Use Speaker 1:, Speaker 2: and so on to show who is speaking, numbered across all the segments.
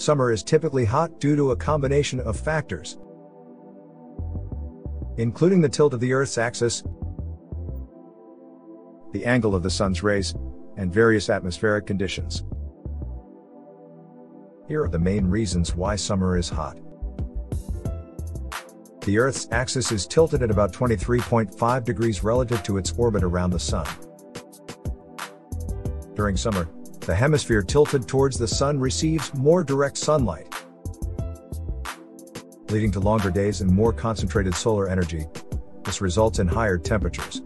Speaker 1: Summer is typically hot due to a combination of factors, including the tilt of the Earth's axis, the angle of the sun's rays, and various atmospheric conditions. Here are the main reasons why summer is hot. The Earth's axis is tilted at about 23.5 degrees relative to its orbit around the Sun. During summer, the hemisphere tilted towards the Sun receives more direct sunlight, leading to longer days and more concentrated solar energy. This results in higher temperatures.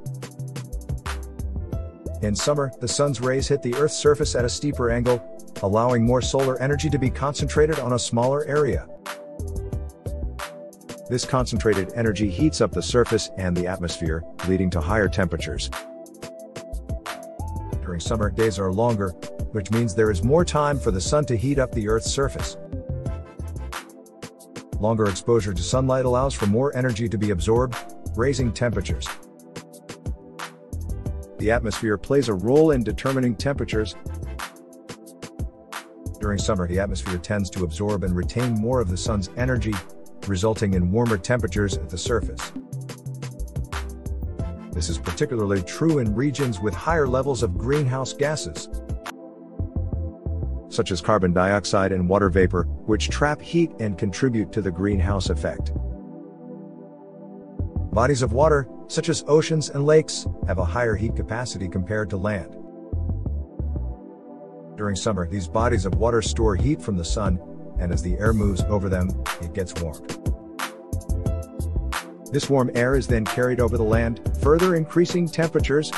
Speaker 1: In summer, the sun's rays hit the Earth's surface at a steeper angle, allowing more solar energy to be concentrated on a smaller area. This concentrated energy heats up the surface and the atmosphere, leading to higher temperatures. During summer, days are longer, which means there is more time for the sun to heat up the Earth's surface. Longer exposure to sunlight allows for more energy to be absorbed, raising temperatures. The atmosphere plays a role in determining temperatures. During summer, the atmosphere tends to absorb and retain more of the sun's energy, resulting in warmer temperatures at the surface. This is particularly true in regions with higher levels of greenhouse gases, such as carbon dioxide and water vapor, which trap heat and contribute to the greenhouse effect. Bodies of water, such as oceans and lakes, have a higher heat capacity compared to land. During summer, these bodies of water store heat from the sun, and as the air moves over them, it gets warm. This warm air is then carried over the land, further increasing temperatures.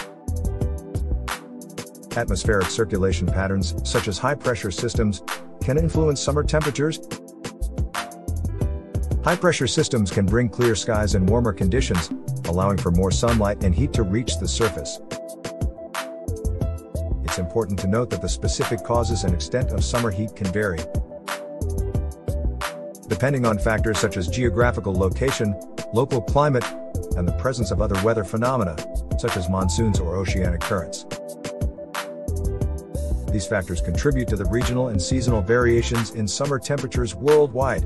Speaker 1: Atmospheric circulation patterns, such as high pressure systems, can influence summer temperatures. High pressure systems can bring clear skies and warmer conditions, allowing for more sunlight and heat to reach the surface. It's important to note that the specific causes and extent of summer heat can vary. Depending on factors such as geographical location, local climate, and the presence of other weather phenomena, such as monsoons or oceanic currents. These factors contribute to the regional and seasonal variations in summer temperatures worldwide.